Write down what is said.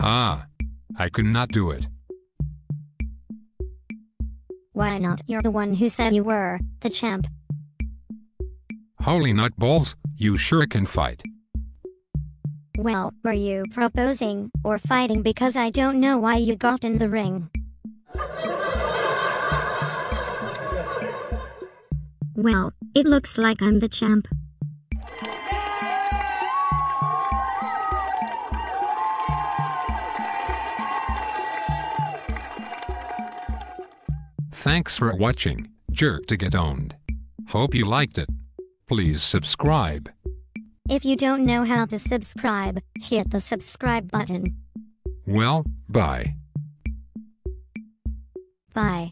Ah. I could not do it. Why not? You're the one who said you were the champ. Holy nutballs, you sure can fight. Well, were you proposing or fighting because I don't know why you got in the ring? Well, it looks like I'm the champ. Thanks for watching, Jerk to Get Owned. Hope you liked it. Please subscribe. If you don't know how to subscribe, hit the subscribe button. Well, bye. Bye.